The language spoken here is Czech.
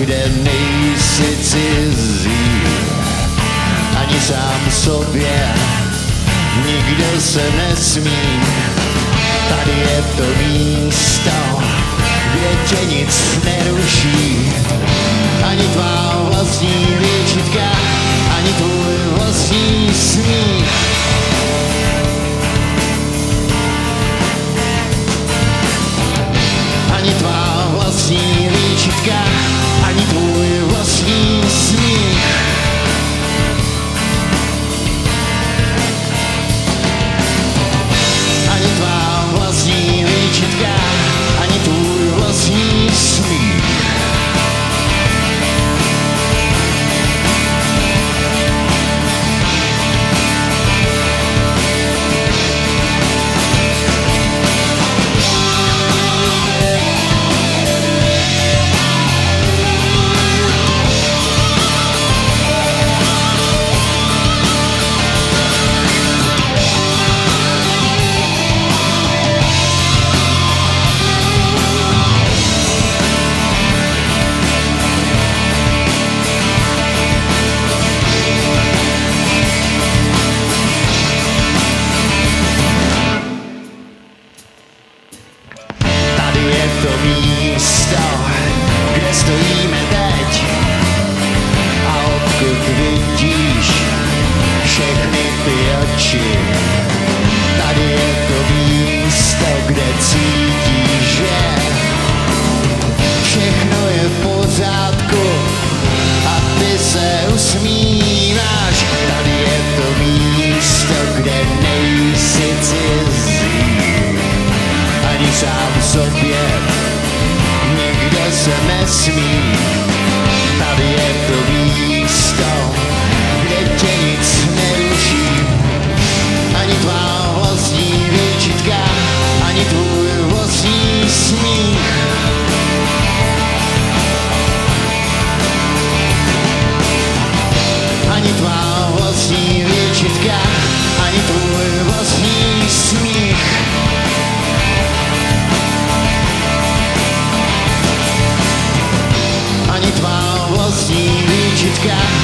kde nejsi cizí, ani sám sobě, nikdo se nesmí Tady je to místo, kde tě nic neruší, ani tvá vlastní sobie Nigdy se nesmí sky.